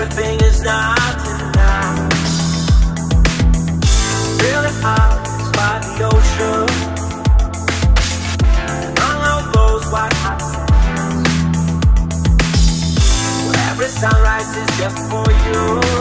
everything is not enough. Really hot by the ocean. And all of those white hot sands. Where every sunrise is just for you.